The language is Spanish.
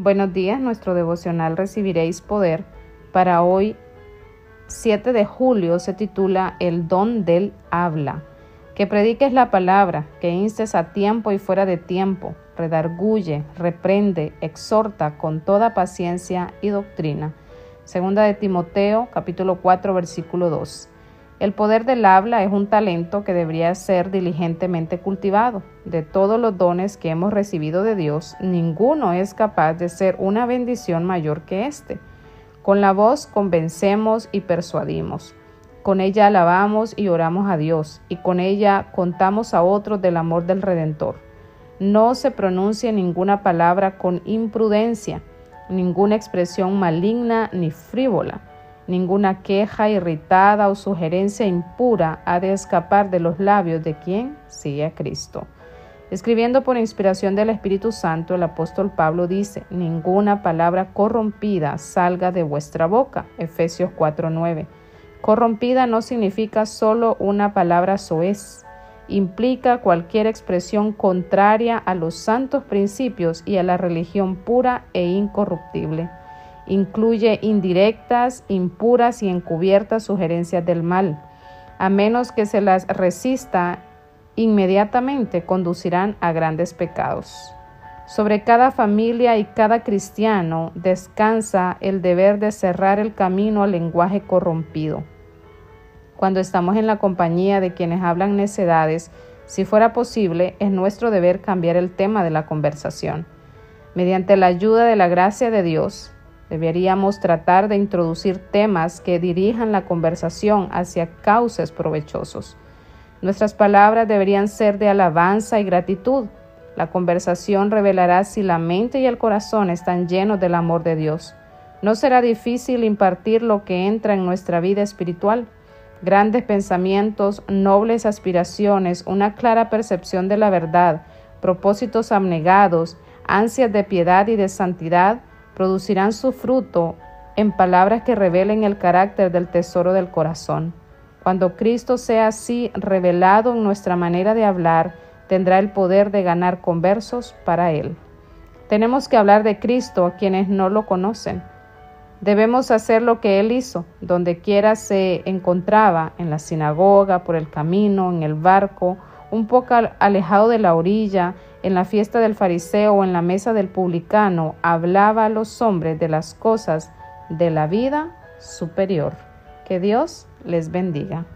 Buenos días, nuestro devocional Recibiréis Poder. Para hoy, 7 de julio, se titula El don del habla. Que prediques la palabra, que instes a tiempo y fuera de tiempo, redarguye, reprende, exhorta con toda paciencia y doctrina. Segunda de Timoteo, capítulo 4, versículo 2. El poder del habla es un talento que debería ser diligentemente cultivado. De todos los dones que hemos recibido de Dios, ninguno es capaz de ser una bendición mayor que este. Con la voz convencemos y persuadimos. Con ella alabamos y oramos a Dios, y con ella contamos a otros del amor del Redentor. No se pronuncie ninguna palabra con imprudencia, ninguna expresión maligna ni frívola Ninguna queja irritada o sugerencia impura ha de escapar de los labios de quien sigue a Cristo. Escribiendo por inspiración del Espíritu Santo, el apóstol Pablo dice, ninguna palabra corrompida salga de vuestra boca. Efesios 4:9. Corrompida no significa solo una palabra soez, implica cualquier expresión contraria a los santos principios y a la religión pura e incorruptible. Incluye indirectas, impuras y encubiertas sugerencias del mal. A menos que se las resista, inmediatamente conducirán a grandes pecados. Sobre cada familia y cada cristiano descansa el deber de cerrar el camino al lenguaje corrompido. Cuando estamos en la compañía de quienes hablan necedades, si fuera posible, es nuestro deber cambiar el tema de la conversación. Mediante la ayuda de la gracia de Dios, Deberíamos tratar de introducir temas que dirijan la conversación hacia cauces provechosos. Nuestras palabras deberían ser de alabanza y gratitud. La conversación revelará si la mente y el corazón están llenos del amor de Dios. No será difícil impartir lo que entra en nuestra vida espiritual. Grandes pensamientos, nobles aspiraciones, una clara percepción de la verdad, propósitos abnegados, ansias de piedad y de santidad, producirán su fruto en palabras que revelen el carácter del tesoro del corazón. Cuando Cristo sea así revelado en nuestra manera de hablar, tendrá el poder de ganar conversos para Él. Tenemos que hablar de Cristo a quienes no lo conocen. Debemos hacer lo que Él hizo, donde quiera se encontraba, en la sinagoga, por el camino, en el barco, un poco alejado de la orilla, en la fiesta del fariseo o en la mesa del publicano, hablaba a los hombres de las cosas de la vida superior. Que Dios les bendiga.